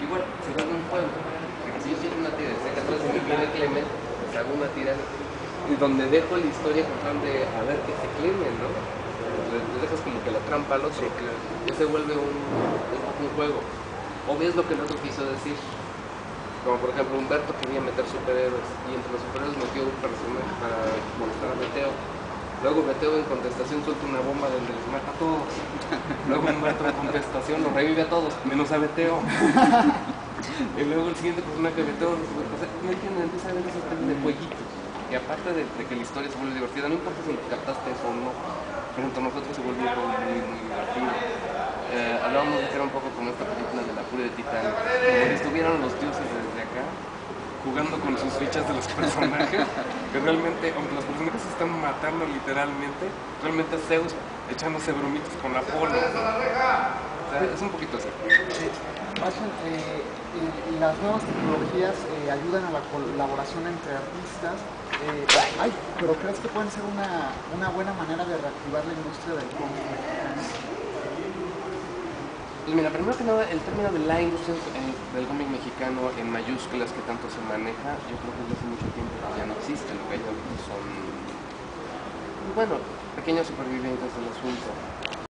Igual, se vuelve un juego. Si yo siento una tira de seca atrás y me viene Clement, hago una tira y donde dejo la historia con plan de a ver que se Clement, ¿no? Le, le dejas como que la trampa al otro. Ya se vuelve un, un juego. O ves lo que el otro quiso decir. Como por ejemplo Humberto quería meter superhéroes y entre los superhéroes metió un personaje para molestar a Meteo. Luego Meteo en contestación suelta una bomba donde les mata a todos. Luego Humberto en contestación los revive a todos, menos a Meteo. y luego el siguiente personaje Meteo, o sea, no empieza a ver esa especie de jueguitos. Y aparte de, que la historia se vuelve divertida, no importa si captaste eso o no, pero entre nosotros se juego muy, divertido. Eh, hablábamos de que un poco como esta película de la furia de Titán, como si estuvieran los dioses desde acá jugando con sus fichas de los personajes, que realmente, aunque los personajes se están matando literalmente, realmente Zeus echándose bromitas con Apolo. O sea, es un poquito así. Eh, las nuevas tecnologías eh, ayudan a la colaboración entre artistas. Eh, ay, pero ¿crees que pueden ser una, una buena manera de reactivar la industria del cómic mira, primero que nada, el término de la industria del cómic mexicano en mayúsculas que tanto se maneja, yo creo que desde hace mucho tiempo ya no existe, lo que hay son, bueno, pequeños supervivientes del asunto.